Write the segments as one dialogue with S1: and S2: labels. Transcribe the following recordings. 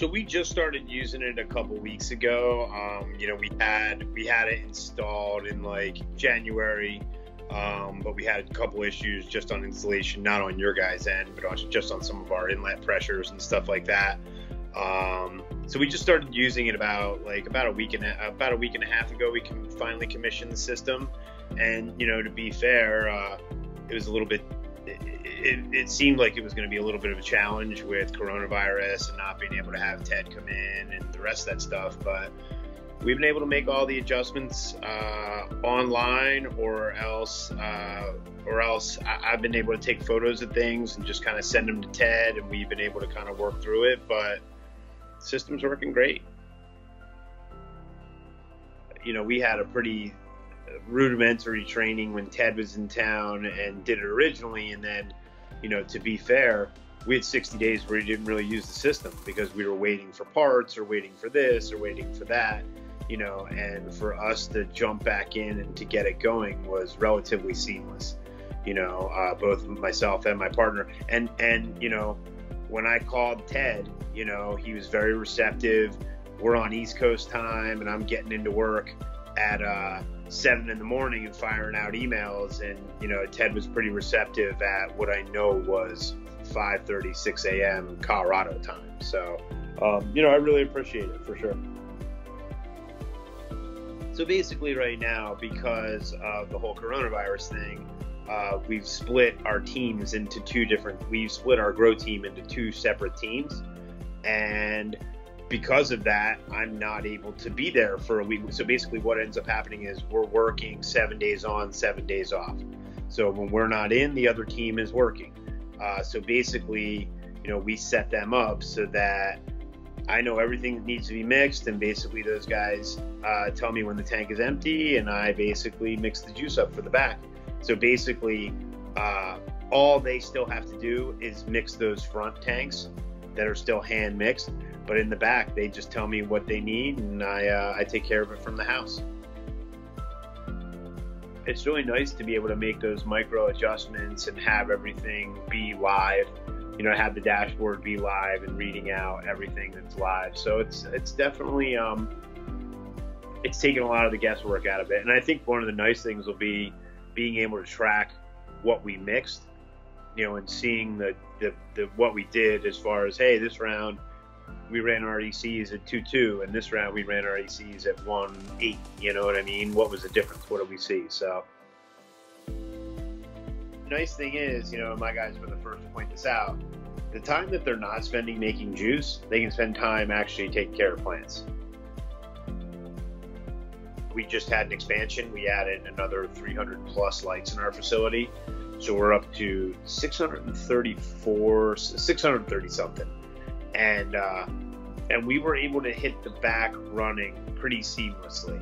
S1: So we just started using it a couple weeks ago. Um, you know, we had we had it installed in like January, um, but we had a couple issues just on installation, not on your guys' end, but on, just on some of our inlet pressures and stuff like that. Um, so we just started using it about like about a week and a, about a week and a half ago. We can finally commission the system, and you know, to be fair, uh, it was a little bit. It, it, seemed like it was going to be a little bit of a challenge with coronavirus and not being able to have Ted come in and the rest of that stuff, but we've been able to make all the adjustments uh, online or else uh, or else I, have been able to take photos of things and just kind of send them to ted and we've been able to kind of work through it but system's working great. You know we had a pretty rudimentary training when ted was in town and did it originally and then you know to be fair we had 60 days where we didn't really use the system because we were waiting for parts or waiting for this or waiting for that you know, and for us to jump back in and to get it going was relatively seamless, you know, uh, both myself and my partner. And, and, you know, when I called Ted, you know, he was very receptive. We're on East Coast time and I'm getting into work at, uh, seven in the morning and firing out emails. And you know ted was pretty receptive at what i know was 5.30 6 a.m colorado time. So um, you know i really appreciate it for sure. So basically, right now, because of the whole coronavirus thing, uh, we've split our teams into two different. We've split our grow team into two separate teams, and because of that, I'm not able to be there for a week. So basically, what ends up happening is we're working seven days on, seven days off. So when we're not in, the other team is working. Uh, so basically, you know, we set them up so that I know everything that needs to be mixed, and basically those guys uh, tell me when the tank is empty, and I basically mix the juice up for the back. So basically, uh, all they still have to do is mix those front tanks that are still hand mixed, but in the back they just tell me what they need, and I uh, I take care of it from the house. It's really nice to be able to make those micro adjustments and have everything be live you know, have the dashboard be live and reading out everything that's live. So it's it's definitely um, it's taken a lot of the guesswork out of it. And I think one of the nice things will be being able to track what we mixed, you know, and seeing the, the, the what we did as far as hey, this round we ran our ECs at two two, and this round we ran our ECs at one eight. You know what I mean? What was the difference? What did we see? So nice thing is, you know, my guys were the first to point this out. The time that they're not spending making juice, they can spend time actually taking care of plants. We just had an expansion. We added another 300 plus lights in our facility. So we're up to 634, 630 something. And, uh, and we were able to hit the back running pretty seamlessly.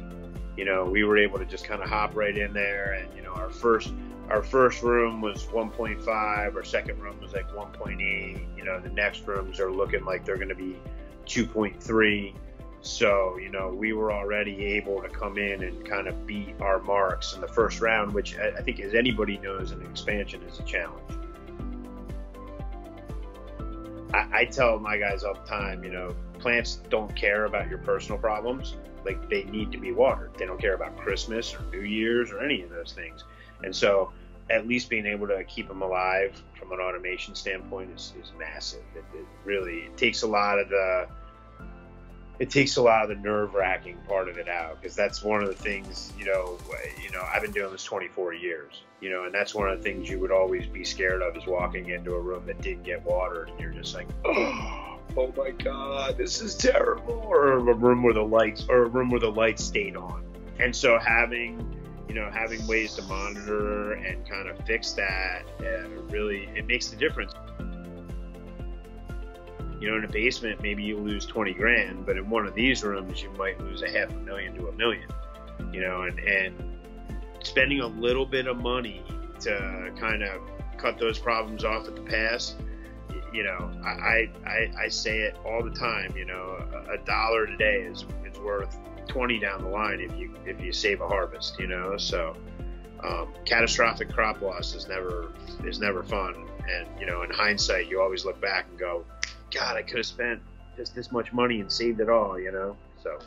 S1: You know, we were able to just kind of hop right in there. And, you know, our first, our first room was 1.5 our second room was like 1.8 you know the next rooms are looking like they're going to be 2.3 so you know we were already able to come in and kind of beat our marks in the first round which i think as anybody knows an expansion is a challenge. I, I tell my guys all the time you know plants don't care about your personal problems. Like they need to be watered. They don't care about christmas or new year's or any of those things. And so at least being able to keep them alive from an automation standpoint is, is massive. It, it really it takes a lot of the it takes a lot of the nerve wracking part of it out because that's one of the things you know you know I've been doing this 24 years you know and that's one of the things you would always be scared of is walking into a room that didn't get watered and you're just like oh, oh my god this is terrible or a room where the lights or a room where the lights stayed on and so having you know, having ways to monitor and kind of fix that uh, really it makes the difference. You know, in a basement, maybe you lose 20 grand, but in one of these rooms, you might lose a half a million to a million. You know, and and spending a little bit of money to kind of cut those problems off at the pass. You know, I, I, I say it all the time. You know, a, dollar today is is worth 20 down the line if you if you save a harvest, you know. So um, catastrophic crop loss is never is never fun, and you know, in hindsight, you always look back and go, God, I could have spent just this much money and saved it all, you know. So